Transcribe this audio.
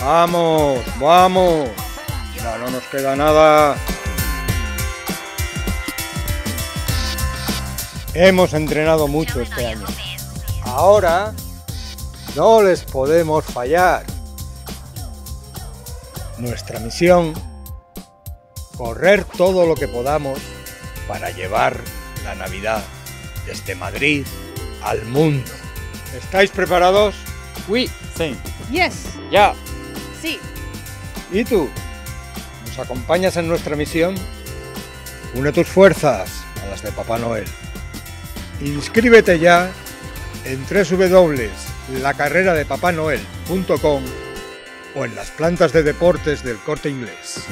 Vamos, vamos. Ya no nos queda nada. Hemos entrenado mucho este año. Ahora no les podemos fallar. Nuestra misión, correr todo lo que podamos para llevar la Navidad desde Madrid al mundo. ¿Estáis preparados? Oui, sí. Yes. Ya. Sí. ¿Y tú? ¿Nos acompañas en nuestra misión? Une tus fuerzas a las de Papá Noel. Inscríbete ya en www.lacarreradepapanoel.com o en las plantas de deportes del corte inglés.